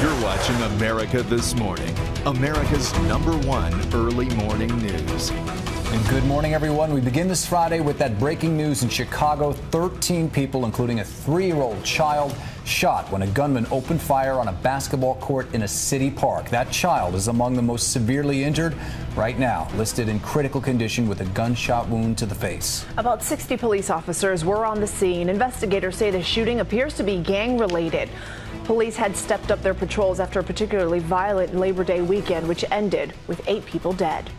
You're watching America This Morning, America's number one early morning news. And good morning, everyone. We begin this Friday with that breaking news in Chicago. 13 people, including a three year old child, shot when a gunman opened fire on a basketball court in a city park. That child is among the most severely injured right now, listed in critical condition with a gunshot wound to the face. About 60 police officers were on the scene. Investigators say the shooting appears to be gang related. Police had stepped up their patrols after a particularly violent Labor Day weekend, which ended with eight people dead.